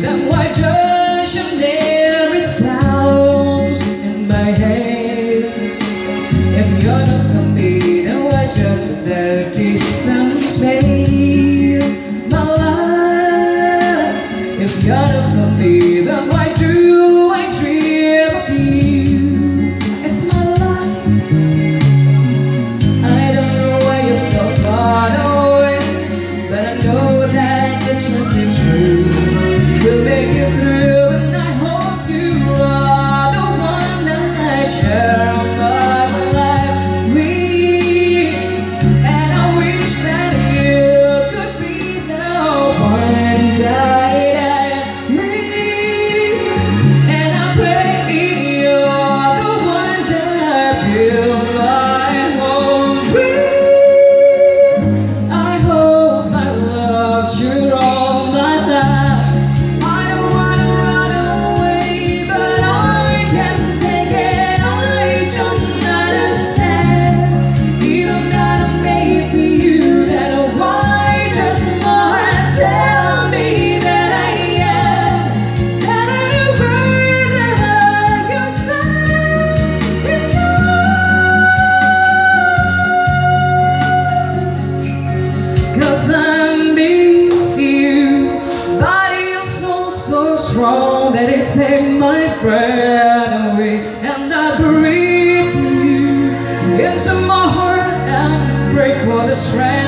to the white ocean there is sounds in my head. If you're not for me then why just a dirty someday My love If you're not from me then why do I dream of you? It's my life. I don't know why you're so far away But I know that the trust is true. That it take my breath away. And I breathe you into my heart and pray for the strength